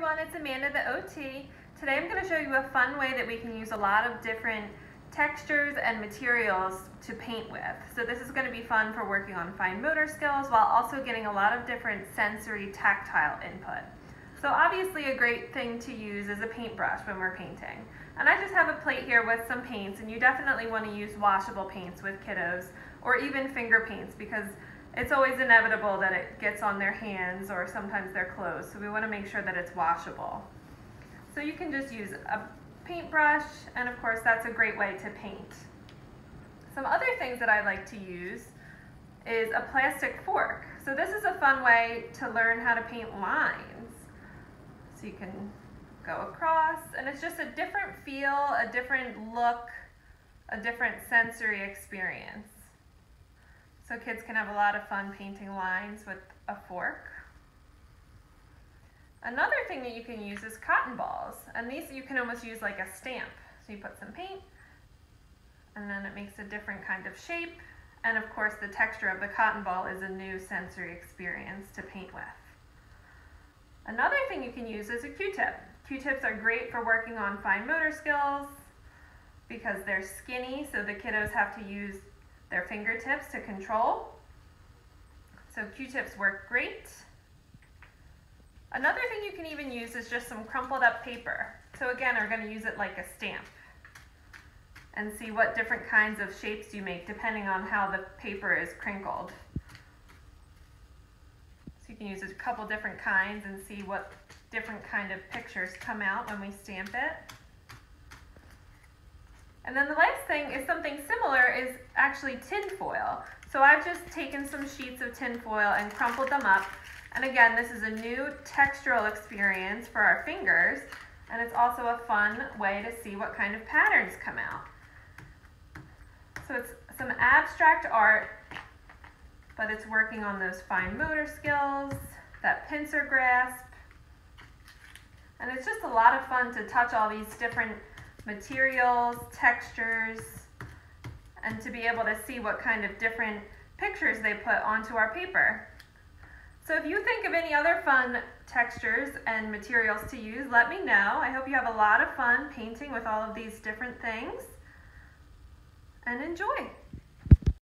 everyone, it's Amanda the OT. Today I'm going to show you a fun way that we can use a lot of different textures and materials to paint with. So this is going to be fun for working on fine motor skills while also getting a lot of different sensory tactile input. So obviously a great thing to use is a paintbrush when we're painting. And I just have a plate here with some paints and you definitely want to use washable paints with kiddos or even finger paints because it's always inevitable that it gets on their hands or sometimes their clothes, so we want to make sure that it's washable. So you can just use a paintbrush, and of course that's a great way to paint. Some other things that I like to use is a plastic fork. So this is a fun way to learn how to paint lines. So you can go across, and it's just a different feel, a different look, a different sensory experience. So kids can have a lot of fun painting lines with a fork. Another thing that you can use is cotton balls. And these you can almost use like a stamp. So you put some paint, and then it makes a different kind of shape. And of course the texture of the cotton ball is a new sensory experience to paint with. Another thing you can use is a Q-tip. Q-tips are great for working on fine motor skills because they're skinny, so the kiddos have to use their fingertips to control. So Q-tips work great. Another thing you can even use is just some crumpled up paper. So again, we're going to use it like a stamp and see what different kinds of shapes you make depending on how the paper is crinkled. So you can use a couple different kinds and see what different kind of pictures come out when we stamp it. And then the last thing is something similar is actually tin foil. So I've just taken some sheets of tin foil and crumpled them up. And again, this is a new textural experience for our fingers. And it's also a fun way to see what kind of patterns come out. So it's some abstract art, but it's working on those fine motor skills, that pincer grasp. And it's just a lot of fun to touch all these different materials, textures, and to be able to see what kind of different pictures they put onto our paper. So if you think of any other fun textures and materials to use, let me know. I hope you have a lot of fun painting with all of these different things and enjoy.